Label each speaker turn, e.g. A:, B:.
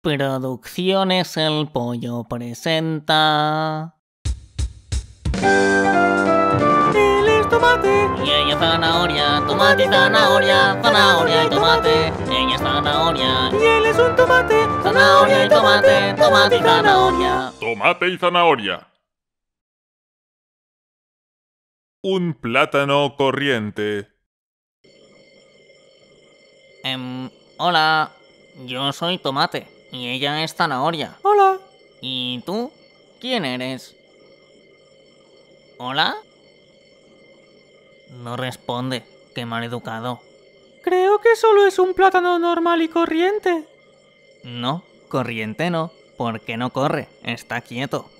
A: Producciones El Pollo presenta...
B: Él es tomate.
A: Y ella es zanahoria, tomate y zanahoria, zanahoria y tomate. Ella es zanahoria,
B: Y él es un tomate.
A: zanahoria y tomate, tomate y zanahoria.
C: Tomate y zanahoria. Un plátano corriente.
A: Em, hola, yo soy tomate y ella es zanahoria.
B: Hola.
A: ¿Y tú? ¿Quién eres? ¿Hola? No responde, qué mal educado.
B: Creo que solo es un plátano normal y corriente.
A: No, corriente no, porque no corre, está quieto.